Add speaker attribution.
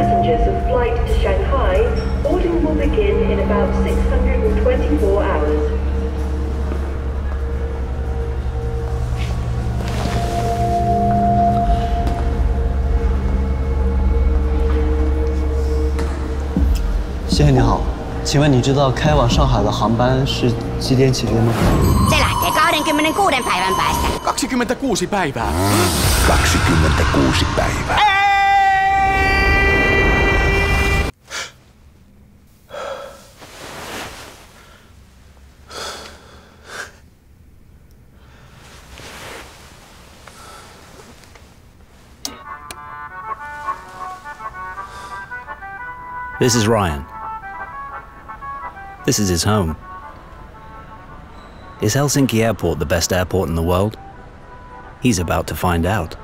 Speaker 1: 乘客们，航班上海，boarding will begin in about six hundred and twenty-four hours.
Speaker 2: 谢谢你好，请问你知道开往上海的航班是几点起飞吗？
Speaker 3: 对了，这高铁根本连过站都办不了。二
Speaker 4: 十二点。
Speaker 5: This is Ryan. This is his home. Is Helsinki Airport the best airport in the world? He's about to find out.